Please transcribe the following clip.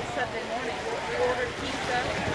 Sunday morning. We ordered pizza.